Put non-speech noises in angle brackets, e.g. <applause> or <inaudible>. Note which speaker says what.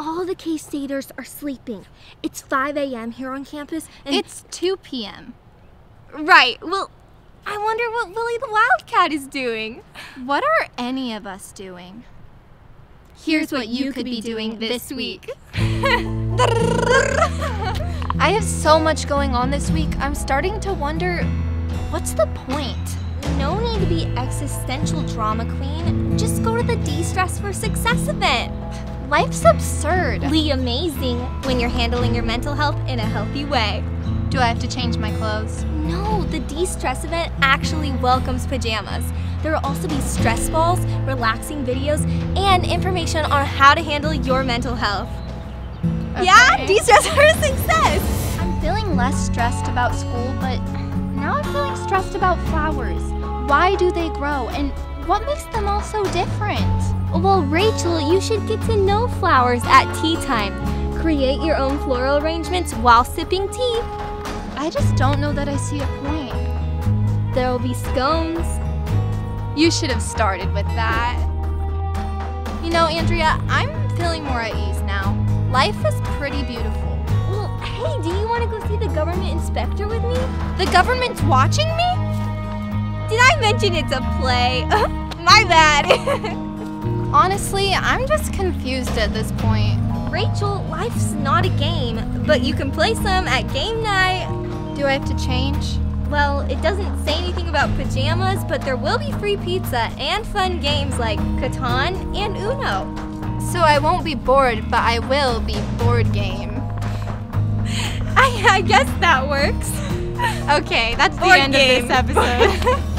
Speaker 1: all the K-Staters are sleeping. It's 5 a.m. here on campus, and
Speaker 2: It's 2 p.m.
Speaker 1: right. Well, I wonder what Willie the Wildcat is doing.
Speaker 2: What are any of us doing? Here's what you could be doing this week. <laughs> I have so much going on this week, I'm starting to wonder what's the point?
Speaker 1: No need to be existential drama queen. Just go to the De-Stress for Success event.
Speaker 2: Life's absurd.
Speaker 1: Be amazing when you're handling your mental health in a healthy way.
Speaker 2: Do I have to change my clothes?
Speaker 1: No, the de-stress event actually welcomes pajamas. There will also be stress balls, relaxing videos, and information on how to handle your mental health. Yeah, de-stress for success.
Speaker 2: I'm feeling less stressed about school, but now I'm feeling stressed about flowers. Why do they grow and what makes them all so different?
Speaker 1: Well, Rachel, you should get to know flowers at tea time. Create your own floral arrangements while sipping tea.
Speaker 2: I just don't know that I see a point.
Speaker 1: There will be scones.
Speaker 2: You should have started with that. You know, Andrea, I'm feeling more at ease now. Life is pretty beautiful.
Speaker 1: Well, hey, do you want to go see the government inspector with me?
Speaker 2: The government's watching me?
Speaker 1: Did I mention it's a play? <laughs> My bad. <laughs>
Speaker 2: Honestly, I'm just confused at this point.
Speaker 1: Rachel, life's not a game, but you can play some at game night.
Speaker 2: Do I have to change?
Speaker 1: Well, it doesn't say anything about pajamas, but there will be free pizza and fun games like Catan and Uno.
Speaker 2: So I won't be bored, but I will be board game. <laughs>
Speaker 1: I, I guess that works.
Speaker 2: Okay, that's the
Speaker 1: Board
Speaker 2: end
Speaker 1: game.
Speaker 2: of this <laughs> episode. <laughs>